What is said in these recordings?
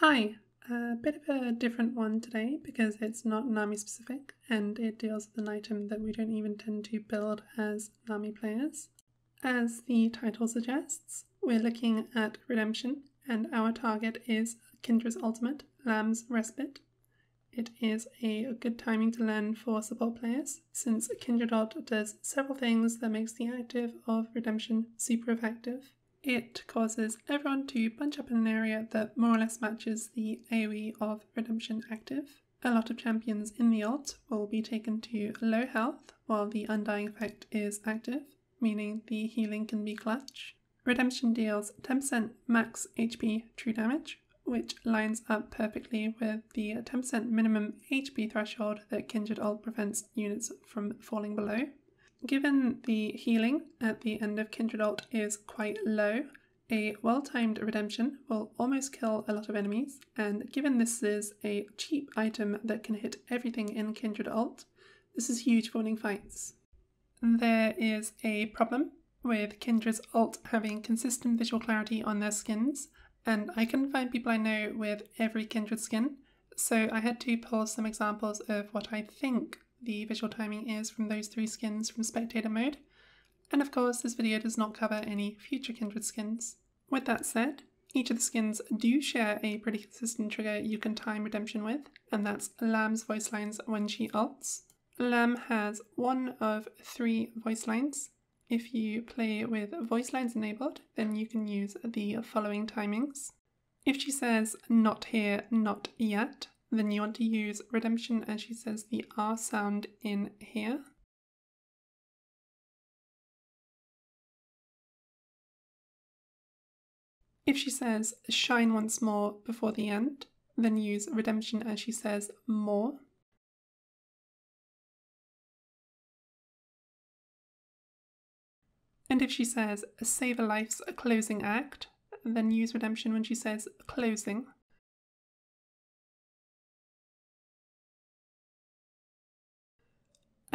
Hi, a bit of a different one today because it's not Nami specific and it deals with an item that we don't even tend to build as Nami players. As the title suggests, we're looking at Redemption and our target is Kindred's Ultimate, Lamb's Respite. It is a good timing to learn for support players since Kindred Ult does several things that makes the active of Redemption super effective. It causes everyone to bunch up in an area that more or less matches the AoE of Redemption active. A lot of champions in the ult will be taken to low health while the Undying effect is active, meaning the healing can be clutch. Redemption deals 10% max HP true damage, which lines up perfectly with the 10% minimum HP threshold that Kindred Ult prevents units from falling below. Given the healing at the end of Kindred Ult is quite low, a well-timed redemption will almost kill a lot of enemies, and given this is a cheap item that can hit everything in Kindred Ult, this is huge for winning fights. There is a problem with Kindred's Ult having consistent visual clarity on their skins, and I couldn't find people I know with every Kindred skin, so I had to pull some examples of what I think the visual timing is from those three skins from spectator mode. And of course, this video does not cover any future Kindred skins. With that said, each of the skins do share a pretty consistent trigger you can time redemption with, and that's Lamb's voice lines when she ults. Lamb has one of three voice lines. If you play with voice lines enabled, then you can use the following timings. If she says not here, not yet, then you want to use redemption as she says the R sound in here. If she says shine once more before the end, then use redemption as she says more. And if she says save a life's closing act, then use redemption when she says closing.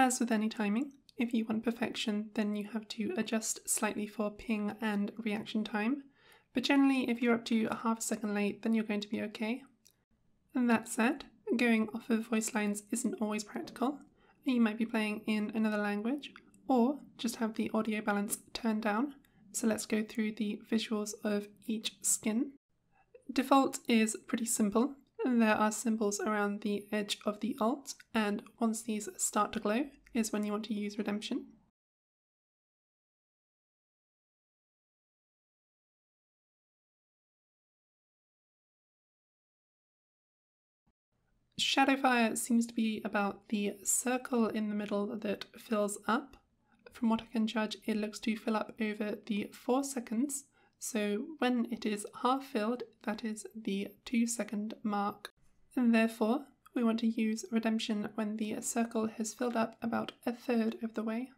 As with any timing, if you want perfection, then you have to adjust slightly for ping and reaction time. But generally, if you're up to a half a second late, then you're going to be okay. And that said, going off of voice lines isn't always practical. You might be playing in another language, or just have the audio balance turned down. So let's go through the visuals of each skin. Default is pretty simple. There are symbols around the edge of the ult, and once these start to glow is when you want to use redemption. Shadowfire seems to be about the circle in the middle that fills up. From what I can judge, it looks to fill up over the 4 seconds so when it is half filled, that is the two second mark. And therefore, we want to use redemption when the circle has filled up about a third of the way.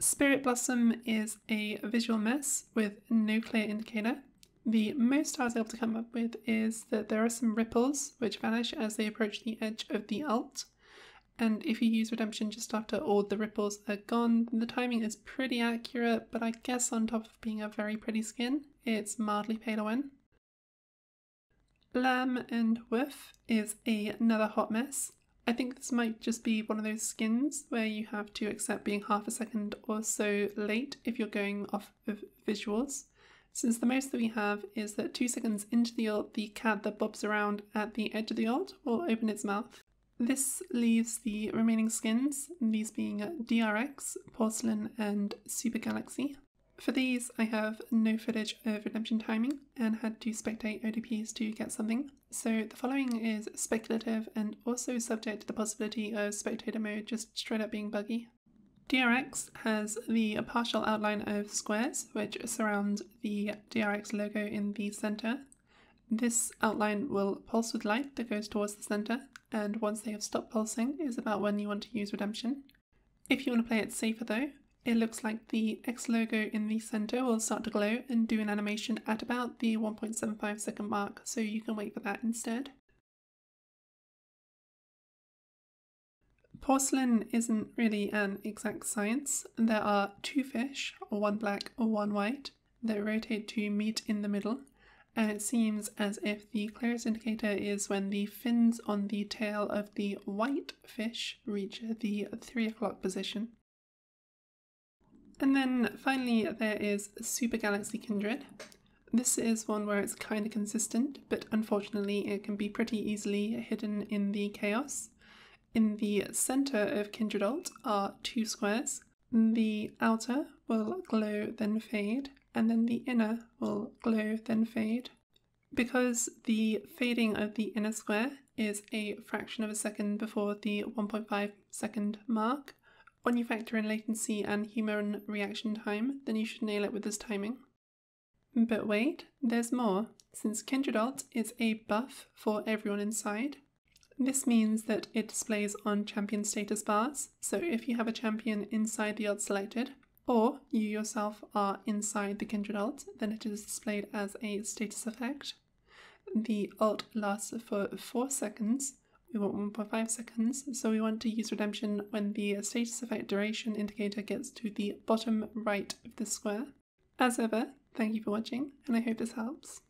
Spirit Blossom is a visual mess with no clear indicator. The most I was able to come up with is that there are some ripples which vanish as they approach the edge of the ult, and if you use redemption just after all the ripples are gone, the timing is pretty accurate, but I guess on top of being a very pretty skin, it's mildly to win. Lamb and Woof is a, another hot mess. I think this might just be one of those skins where you have to accept being half a second or so late if you're going off of visuals. Since the most that we have is that two seconds into the ult, the cat that bobs around at the edge of the ult will open its mouth. This leaves the remaining skins, these being DRX, Porcelain, and Super Galaxy. For these, I have no footage of redemption timing and had to spectate OTPs to get something. So the following is speculative and also subject to the possibility of spectator mode just straight up being buggy. DRX has the partial outline of squares which surround the DRX logo in the center. This outline will pulse with light that goes towards the center and once they have stopped pulsing is about when you want to use redemption. If you want to play it safer though, it looks like the X logo in the center will start to glow and do an animation at about the 1.75 second mark, so you can wait for that instead. Porcelain isn't really an exact science. There are two fish, one black or one white, that rotate to meet in the middle, and it seems as if the clearest indicator is when the fins on the tail of the white fish reach the 3 o'clock position. And then finally, there is Super Galaxy Kindred. This is one where it's kind of consistent, but unfortunately, it can be pretty easily hidden in the chaos. In the center of Kindred Ult are two squares. The outer will glow then fade, and then the inner will glow then fade. Because the fading of the inner square is a fraction of a second before the 1.5 second mark, when you factor in latency and human reaction time, then you should nail it with this timing. But wait, there's more. Since Kindred Ult is a buff for everyone inside, this means that it displays on champion status bars, so if you have a champion inside the ult selected, or you yourself are inside the Kindred ult, then it is displayed as a status effect. The ult lasts for 4 seconds, we want 1.5 seconds, so we want to use redemption when the status effect duration indicator gets to the bottom right of the square. As ever, thank you for watching, and I hope this helps.